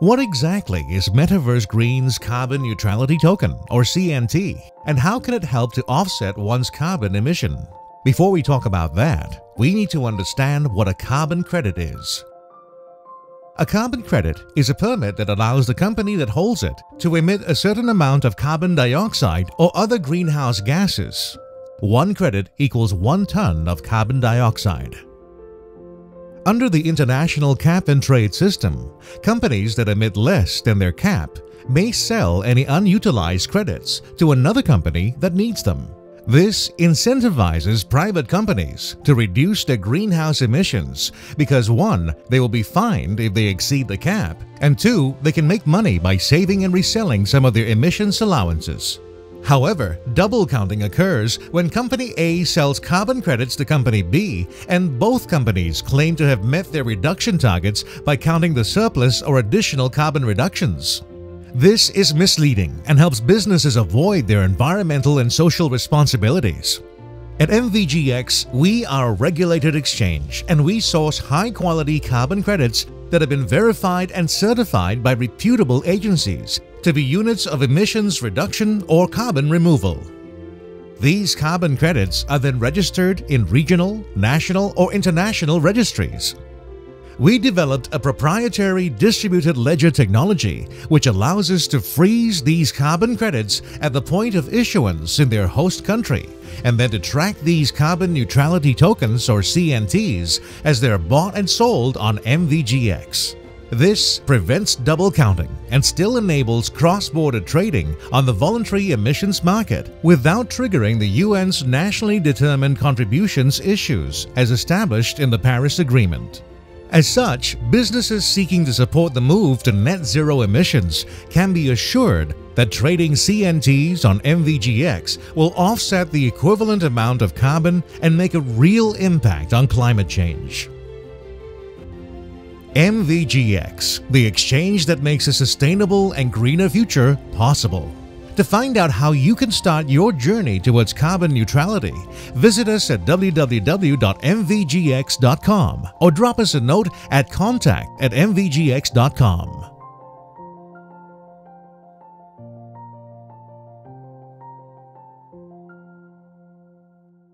What exactly is Metaverse Green's Carbon Neutrality Token, or CNT, and how can it help to offset one's carbon emission? Before we talk about that, we need to understand what a carbon credit is. A carbon credit is a permit that allows the company that holds it to emit a certain amount of carbon dioxide or other greenhouse gases. One credit equals one ton of carbon dioxide. Under the international cap and trade system, companies that emit less than their cap may sell any unutilized credits to another company that needs them. This incentivizes private companies to reduce their greenhouse emissions because one, they will be fined if they exceed the cap, and two, they can make money by saving and reselling some of their emissions allowances. However, double counting occurs when Company A sells carbon credits to Company B and both companies claim to have met their reduction targets by counting the surplus or additional carbon reductions. This is misleading and helps businesses avoid their environmental and social responsibilities. At MVGX, we are a regulated exchange and we source high quality carbon credits that have been verified and certified by reputable agencies to be units of emissions reduction or carbon removal. These carbon credits are then registered in regional, national, or international registries. We developed a proprietary distributed ledger technology which allows us to freeze these carbon credits at the point of issuance in their host country and then to track these carbon neutrality tokens or CNTs as they're bought and sold on MVGX. This prevents double counting and still enables cross-border trading on the voluntary emissions market without triggering the UN's nationally determined contributions issues as established in the Paris Agreement. As such, businesses seeking to support the move to net zero emissions can be assured that trading CNTs on MVGX will offset the equivalent amount of carbon and make a real impact on climate change. MVGX, the exchange that makes a sustainable and greener future possible. To find out how you can start your journey towards carbon neutrality, visit us at www.mvgx.com or drop us a note at contact at mvgx.com.